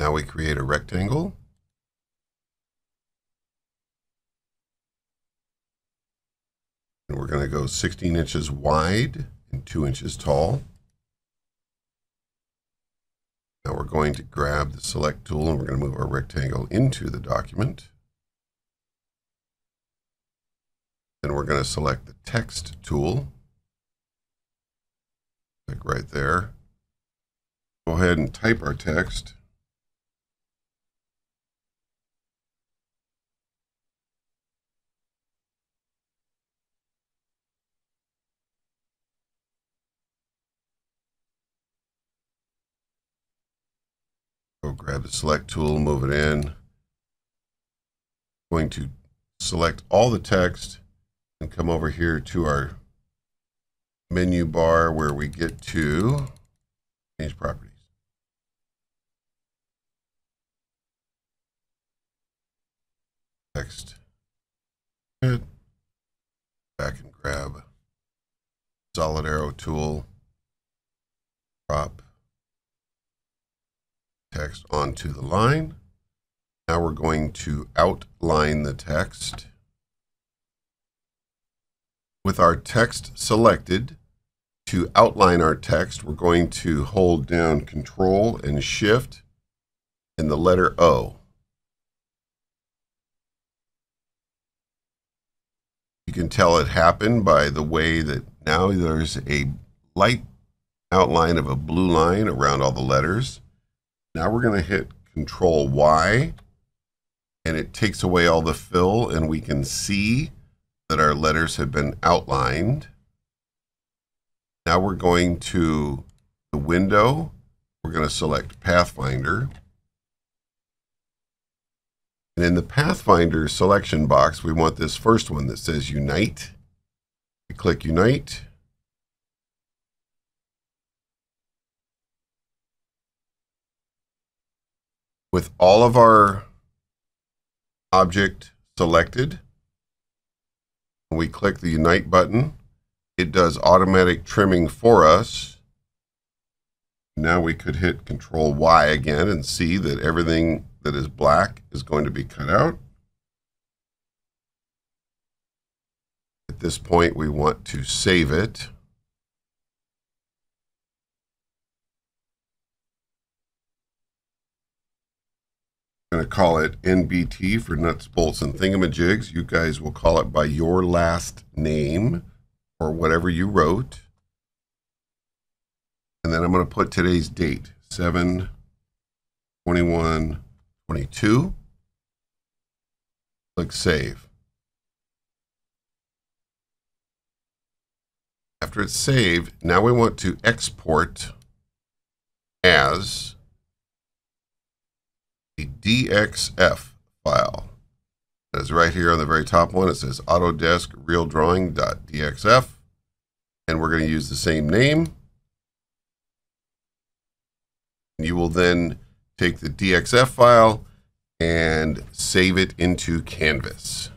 Now we create a rectangle. And we're going to go 16 inches wide and 2 inches tall. Now we're going to grab the select tool and we're going to move our rectangle into the document. Then we're going to select the text tool. Click right there. Go ahead and type our text. Grab the select tool, move it in. Going to select all the text and come over here to our menu bar where we get to change properties. Text. Good. Back and grab solid arrow tool. Crop text onto the line. Now we're going to outline the text. With our text selected, to outline our text, we're going to hold down Control and Shift and the letter O. You can tell it happened by the way that now there's a light outline of a blue line around all the letters. Now we're going to hit Control Y and it takes away all the fill and we can see that our letters have been outlined. Now we're going to the window. We're going to select Pathfinder. And in the Pathfinder selection box, we want this first one that says Unite. We click Unite. With all of our object selected, we click the Unite button, it does automatic trimming for us. Now we could hit Control Y again and see that everything that is black is going to be cut out. At this point, we want to save it. Going to call it NBT for nuts, bolts, and thingamajigs. You guys will call it by your last name or whatever you wrote. And then I'm going to put today's date 7 21 22. Click Save. After it's saved, now we want to export as DXF file. That's right here on the very top one. It says Autodesk Real Drawing.dxf. And we're going to use the same name. You will then take the DXF file and save it into Canvas.